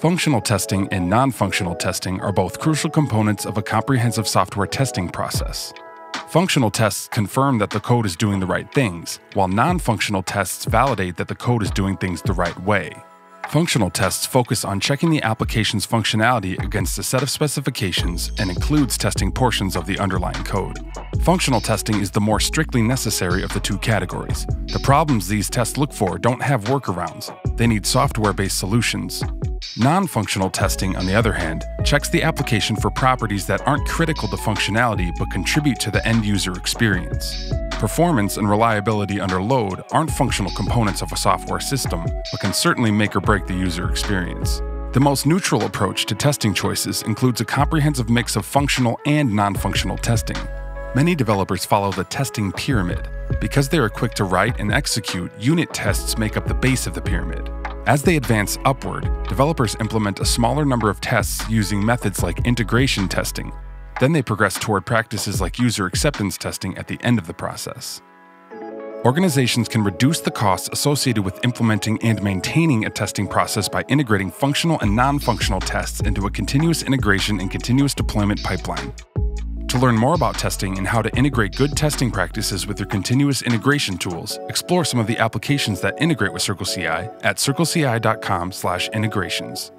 Functional testing and non functional testing are both crucial components of a comprehensive software testing process. Functional tests confirm that the code is doing the right things, while non functional tests validate that the code is doing things the right way. Functional tests focus on checking the application's functionality against a set of specifications and includes testing portions of the underlying code. Functional testing is the more strictly necessary of the two categories. The problems these tests look for don't have workarounds, they need software based solutions. Non functional testing, on the other hand, checks the application for properties that aren't critical to functionality but contribute to the end user experience. Performance and reliability under load aren't functional components of a software system, but can certainly make or break the user experience. The most neutral approach to testing choices includes a comprehensive mix of functional and non functional testing. Many developers follow the testing pyramid. Because they are quick to write and execute, unit tests make up the base of the pyramid. As they advance upward, developers implement a smaller number of tests using methods like integration testing, then they progress toward practices like user acceptance testing at the end of the process. Organizations can reduce the costs associated with implementing and maintaining a testing process by integrating functional and non functional tests into a continuous integration and continuous deployment pipeline. To learn more about testing and how to integrate good testing practices with your continuous integration tools, explore some of the applications that integrate with CircleCI at circleci.com/integrations.